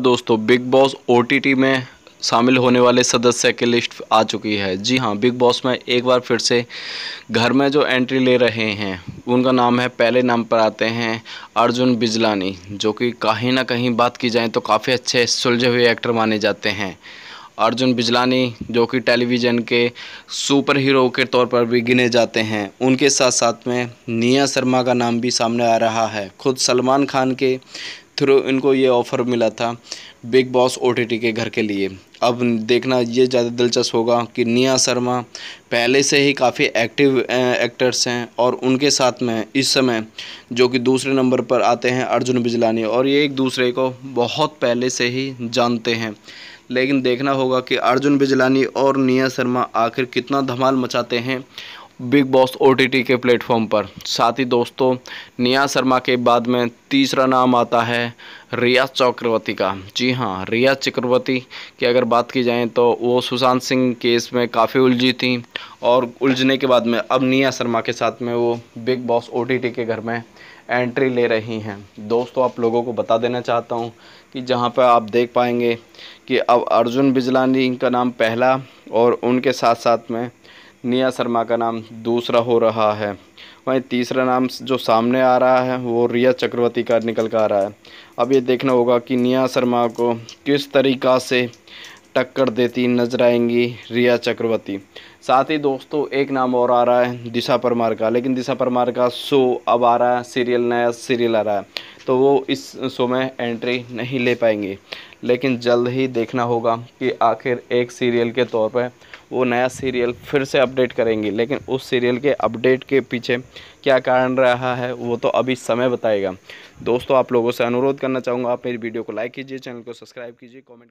दोस्तों big Boss OTT में शामिल होने वाले सदस्य की लिस्ट आ चुकी है। जी हाँ बिग बॉस में एक बार फिर से घर में जो एंट्री ले रहे हैं, उनका नाम है, पहले नाम पर आते हैं अर्जुन बिजलानी, जो कि कहीं ना कहीं बात की जाए तो काफ़ी अच्छे सुलझे हुए एक्टर माने जाते हैं। अर्जुन बिजलानी, जो कि टेलीविज़न के सुपर हीरो के तौर पर भी गिने जाते हैं, उनके साथ साथ में निया शर्मा का नाम भी सामने आ रहा है। खुद सलमान खान के थ्रू इनको ये ऑफ़र मिला था बिग बॉस ओटीटी के घर के लिए। अब देखना ये ज़्यादा दिलचस्प होगा कि निया शर्मा पहले से ही काफ़ी एक्टिव एक्टर्स हैं और उनके साथ में इस समय जो कि दूसरे नंबर पर आते हैं अर्जुन बिजलानी और ये एक दूसरे को बहुत पहले से ही जानते हैं। लेकिन देखना होगा कि अर्जुन बिजलानी और निया शर्मा आखिर कितना धमाल मचाते हैं बिग बॉस ओटीटी के प्लेटफॉर्म पर। साथ ही दोस्तों, निया शर्मा के बाद में तीसरा नाम आता है रिया चक्रवर्ती का। जी हाँ रिया चक्रवर्ती की अगर बात की जाए तो वो सुशांत सिंह केस में काफ़ी उलझी थी और उलझने के बाद में अब निया शर्मा के साथ में वो बिग बॉस ओटीटी के घर में एंट्री ले रही हैं। दोस्तों, आप लोगों को बता देना चाहता हूँ कि जहाँ पर आप देख पाएँगे कि अब अर्जुन बिजलानी का नाम पहला और उनके साथ साथ में निया शर्मा का नाम दूसरा हो रहा है। वहीं तीसरा नाम जो सामने आ रहा है, वो रिया चक्रवर्ती का निकल कर आ रहा है। अब ये देखना होगा कि निया शर्मा को किस तरीक़ा से टक्कर देती नज़र आएँगी रिया चक्रवर्ती। साथ ही दोस्तों, एक नाम और आ रहा है, दिशा परमार का। लेकिन दिशा परमार का शो अब आ रहा है, सीरियल, नया सीरियल आ रहा है। तो वो इस शो में एंट्री नहीं ले पाएँगे। लेकिन जल्द ही देखना होगा कि आखिर एक सीरियल के तौर पर वो नया सीरियल फिर से अपडेट करेंगे। लेकिन उस सीरियल के अपडेट के पीछे क्या कारण रहा है, वो तो अभी समय बताएगा। दोस्तों, आप लोगों से अनुरोध करना चाहूँगा, आप मेरी वीडियो को लाइक कीजिए, चैनल को सब्सक्राइब कीजिए, कमेंट